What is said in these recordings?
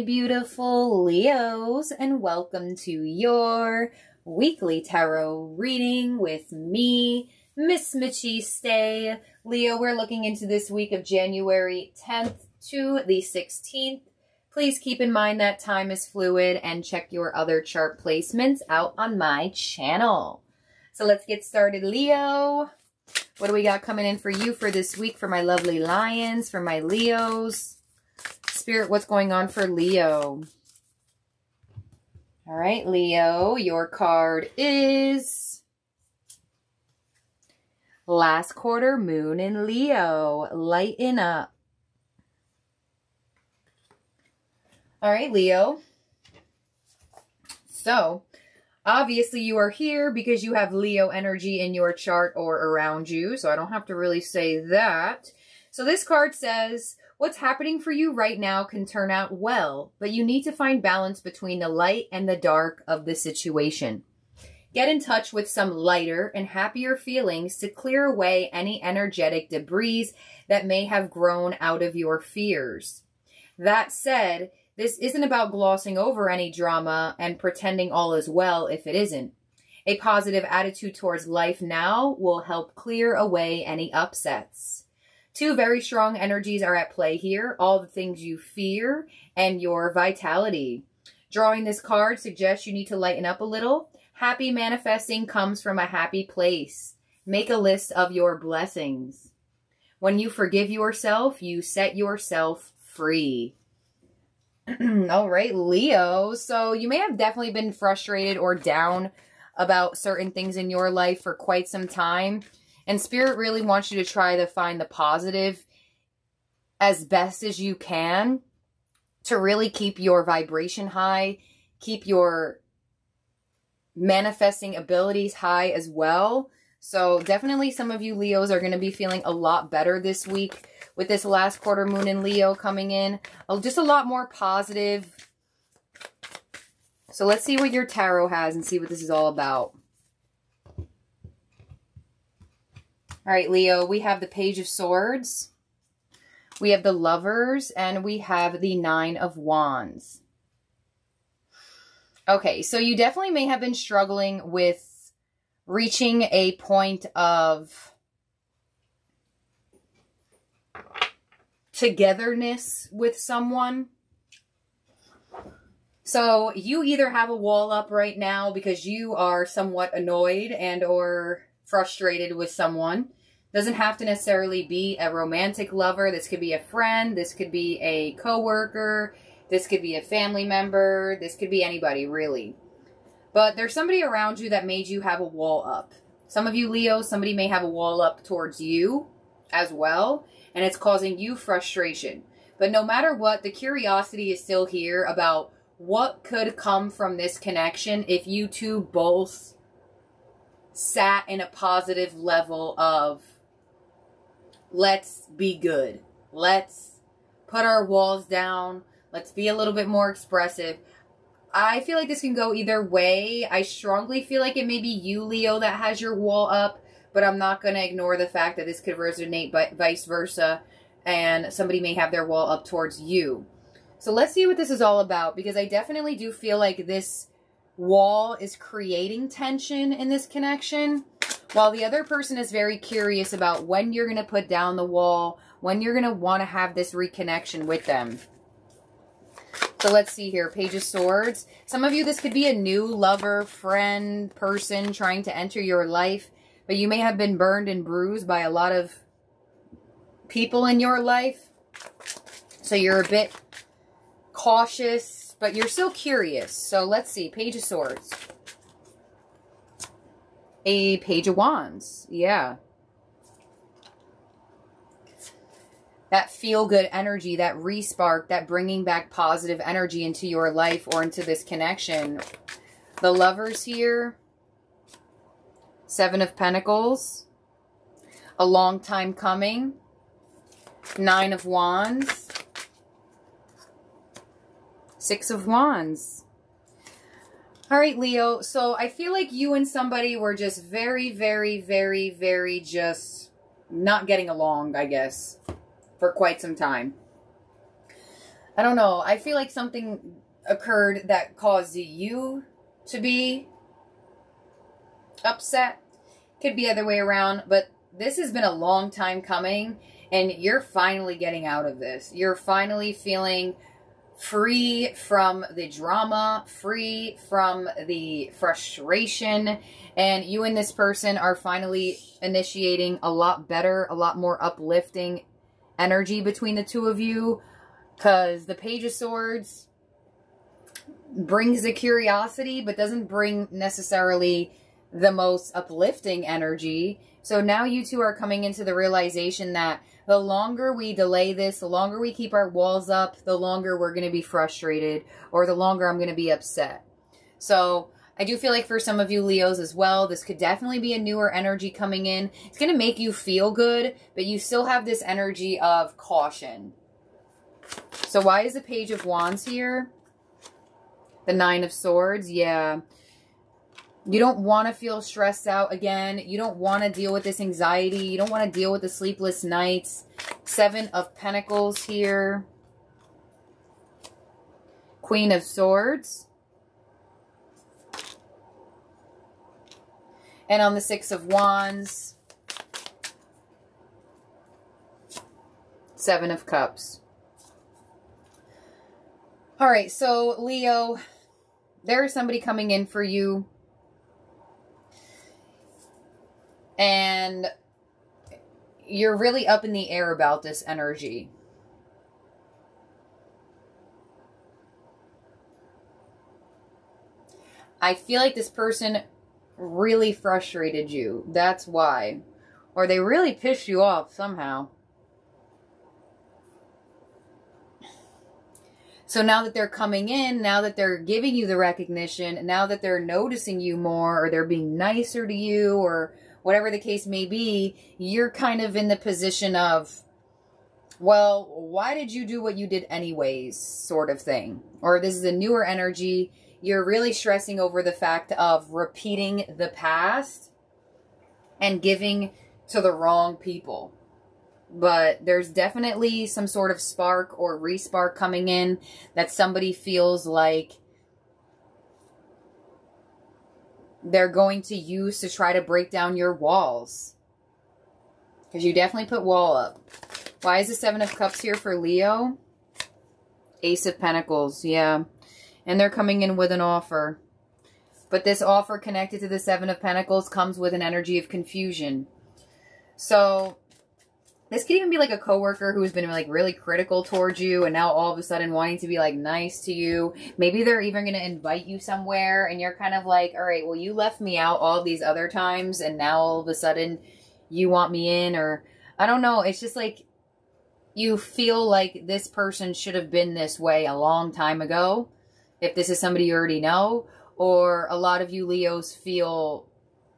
beautiful Leos, and welcome to your weekly tarot reading with me, Miss Machiste. Leo, we're looking into this week of January 10th to the 16th. Please keep in mind that time is fluid and check your other chart placements out on my channel. So let's get started, Leo. What do we got coming in for you for this week for my lovely lions, for my Leos? Spirit, what's going on for Leo? All right, Leo, your card is last quarter moon in Leo. Lighten up. All right, Leo. So, obviously you are here because you have Leo energy in your chart or around you. So I don't have to really say that. So this card says, What's happening for you right now can turn out well, but you need to find balance between the light and the dark of the situation. Get in touch with some lighter and happier feelings to clear away any energetic debris that may have grown out of your fears. That said, this isn't about glossing over any drama and pretending all is well if it isn't. A positive attitude towards life now will help clear away any upsets. Two very strong energies are at play here. All the things you fear and your vitality. Drawing this card suggests you need to lighten up a little. Happy manifesting comes from a happy place. Make a list of your blessings. When you forgive yourself, you set yourself free. All right, Leo. So you may have definitely been frustrated or down about certain things in your life for quite some time. And Spirit really wants you to try to find the positive as best as you can to really keep your vibration high, keep your manifesting abilities high as well. So definitely some of you Leos are going to be feeling a lot better this week with this last quarter moon in Leo coming in. Oh, just a lot more positive. So let's see what your tarot has and see what this is all about. All right, Leo, we have the Page of Swords. We have the Lovers, and we have the Nine of Wands. Okay, so you definitely may have been struggling with reaching a point of togetherness with someone. So you either have a wall up right now because you are somewhat annoyed and or frustrated with someone. Doesn't have to necessarily be a romantic lover. This could be a friend. This could be a coworker. This could be a family member. This could be anybody, really. But there's somebody around you that made you have a wall up. Some of you Leo, somebody may have a wall up towards you as well, and it's causing you frustration. But no matter what, the curiosity is still here about what could come from this connection if you two both sat in a positive level of let's be good. Let's put our walls down. Let's be a little bit more expressive. I feel like this can go either way. I strongly feel like it may be you, Leo, that has your wall up, but I'm not going to ignore the fact that this could resonate but vice versa, and somebody may have their wall up towards you. So let's see what this is all about, because I definitely do feel like this wall is creating tension in this connection, while the other person is very curious about when you're going to put down the wall, when you're going to want to have this reconnection with them. So let's see here. Page of Swords. Some of you, this could be a new lover, friend, person trying to enter your life. But you may have been burned and bruised by a lot of people in your life. So you're a bit cautious but you're still curious. So let's see. Page of Swords. A Page of Wands. Yeah. That feel-good energy, that respark, that bringing back positive energy into your life or into this connection. The lovers here. Seven of Pentacles. A long time coming. Nine of Wands. Six of Wands. All right, Leo. So I feel like you and somebody were just very, very, very, very just not getting along, I guess, for quite some time. I don't know. I feel like something occurred that caused you to be upset. Could be other way around, but this has been a long time coming and you're finally getting out of this. You're finally feeling free from the drama, free from the frustration, and you and this person are finally initiating a lot better, a lot more uplifting energy between the two of you because the Page of Swords brings the curiosity but doesn't bring necessarily the most uplifting energy. So now you two are coming into the realization that the longer we delay this, the longer we keep our walls up, the longer we're going to be frustrated or the longer I'm going to be upset. So I do feel like for some of you Leos as well, this could definitely be a newer energy coming in. It's going to make you feel good, but you still have this energy of caution. So why is the Page of Wands here? The Nine of Swords, yeah. You don't want to feel stressed out again. You don't want to deal with this anxiety. You don't want to deal with the sleepless nights. Seven of Pentacles here. Queen of Swords. And on the Six of Wands. Seven of Cups. All right, so Leo, there is somebody coming in for you and you're really up in the air about this energy. I feel like this person really frustrated you. That's why. Or they really pissed you off somehow. So now that they're coming in, now that they're giving you the recognition, now that they're noticing you more or they're being nicer to you or whatever the case may be, you're kind of in the position of, well, why did you do what you did anyways, sort of thing. Or this is a newer energy. You're really stressing over the fact of repeating the past and giving to the wrong people but there's definitely some sort of spark or respark coming in that somebody feels like they're going to use to try to break down your walls. Because you definitely put wall up. Why is the Seven of Cups here for Leo? Ace of Pentacles, yeah. And they're coming in with an offer. But this offer connected to the Seven of Pentacles comes with an energy of confusion. So this could even be like a coworker who's been like really critical towards you and now all of a sudden wanting to be like nice to you. Maybe they're even going to invite you somewhere and you're kind of like, all right, well, you left me out all these other times and now all of a sudden you want me in or I don't know. It's just like you feel like this person should have been this way a long time ago. If this is somebody you already know or a lot of you Leos feel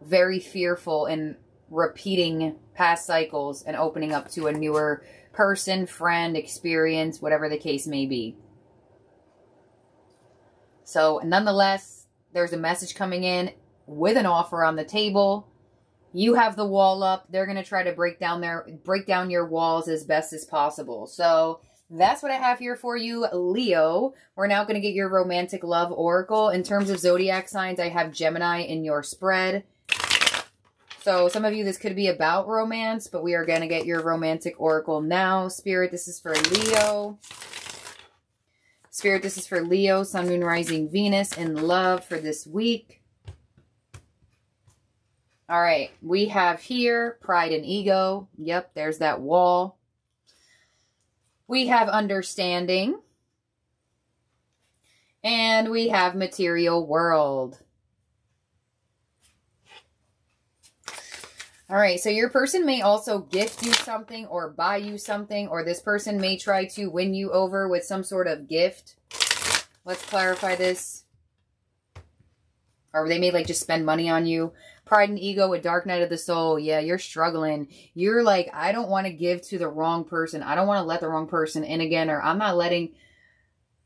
very fearful and repeating past cycles and opening up to a newer person, friend, experience, whatever the case may be. So, nonetheless, there's a message coming in with an offer on the table. You have the wall up. They're going to try to break down their break down your walls as best as possible. So, that's what I have here for you, Leo. We're now going to get your romantic love oracle. In terms of zodiac signs, I have Gemini in your spread. So some of you, this could be about romance, but we are going to get your romantic oracle now. Spirit, this is for Leo. Spirit, this is for Leo, Sun, Moon, Rising, Venus, in love for this week. All right, we have here pride and ego. Yep, there's that wall. We have understanding. And we have material world. All right, so your person may also gift you something or buy you something, or this person may try to win you over with some sort of gift. Let's clarify this. Or they may like just spend money on you. Pride and ego with dark night of the soul. Yeah, you're struggling. You're like, I don't want to give to the wrong person. I don't want to let the wrong person in again, or I'm not letting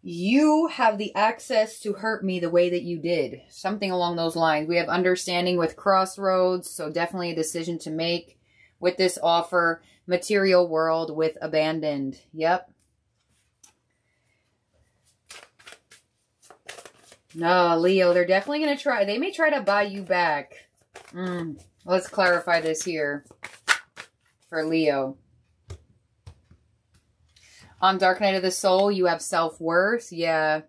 you have the access to hurt me the way that you did. Something along those lines. We have understanding with crossroads, so definitely a decision to make with this offer. Material world with abandoned. Yep. No, Leo, they're definitely going to try. They may try to buy you back. Mm, let's clarify this here for Leo. On Dark Night of the Soul, you have self-worth. Yeah.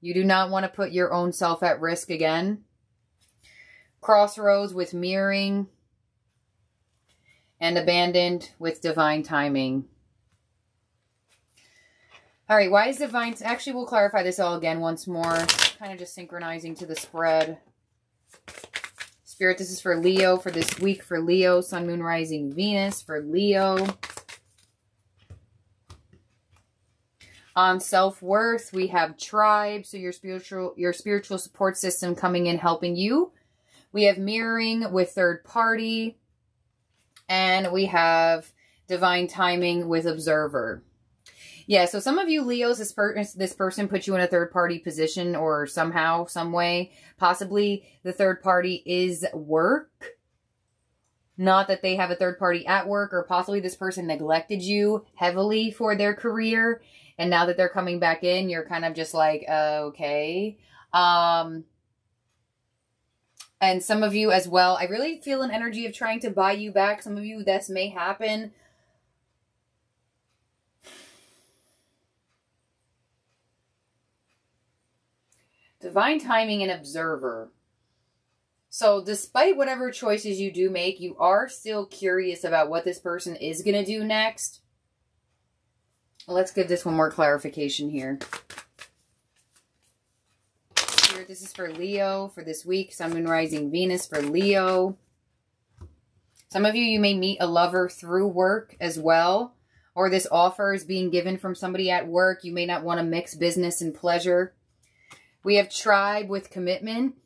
You do not want to put your own self at risk again. Crossroads with mirroring. And abandoned with divine timing. All right, why is divine... Actually, we'll clarify this all again once more. Kind of just synchronizing to the spread. Spirit, this is for Leo for this week. For Leo, Sun, Moon, Rising, Venus. For Leo. On self-worth, we have tribe, so your spiritual your spiritual support system coming in helping you. We have mirroring with third party. And we have divine timing with observer. Yeah, so some of you Leos, this, per this person put you in a third party position or somehow, some way. Possibly the third party is work. Not that they have a third party at work or possibly this person neglected you heavily for their career. And now that they're coming back in, you're kind of just like, okay. Um, and some of you as well, I really feel an energy of trying to buy you back. Some of you, this may happen Divine timing and observer. So despite whatever choices you do make, you are still curious about what this person is going to do next. Let's give this one more clarification here. Here, this is for Leo for this week. Sun, Moon, Rising, Venus for Leo. Some of you, you may meet a lover through work as well. Or this offer is being given from somebody at work. You may not want to mix business and pleasure. We have tribe with commitment.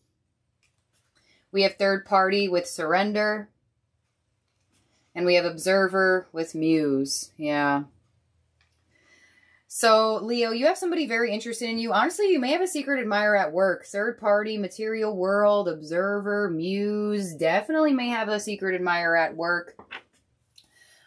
We have third party with surrender. And we have observer with muse. Yeah. So, Leo, you have somebody very interested in you. Honestly, you may have a secret admirer at work. Third party, material world, observer, muse. Definitely may have a secret admirer at work.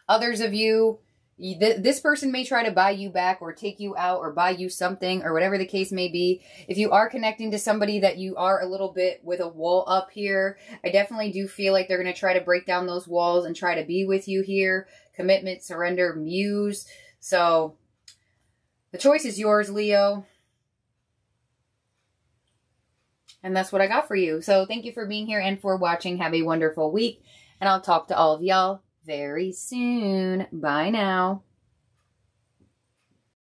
Others of you, this person may try to buy you back or take you out or buy you something or whatever the case may be. If you are connecting to somebody that you are a little bit with a wall up here, I definitely do feel like they're going to try to break down those walls and try to be with you here. Commitment, surrender, muse. So the choice is yours, Leo. And that's what I got for you. So thank you for being here and for watching. Have a wonderful week. And I'll talk to all of y'all very soon. Bye now.